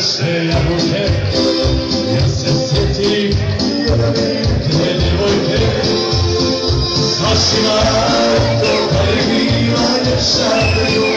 se javne Ja se sjetim te djevojke Sasvima dobra je bila ljepša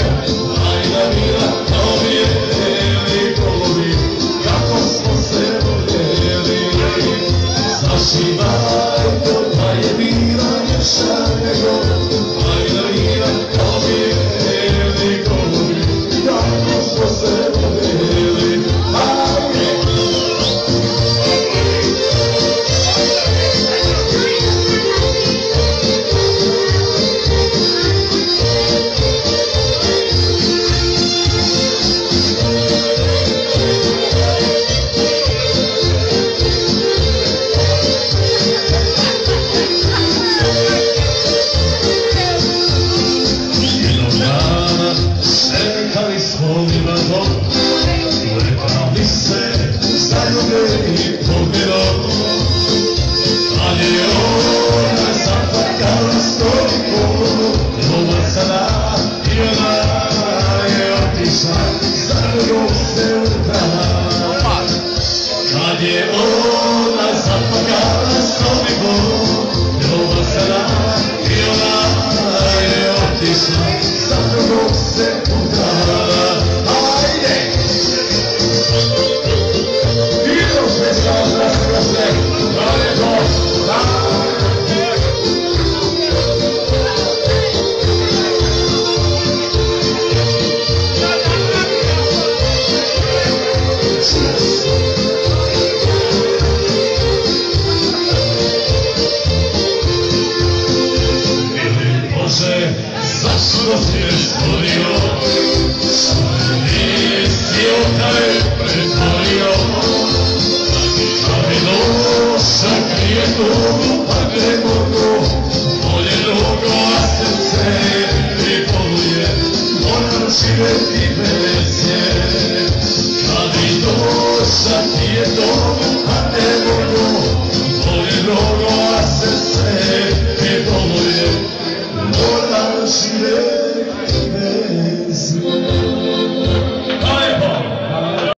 Lord, my son, so before, no I.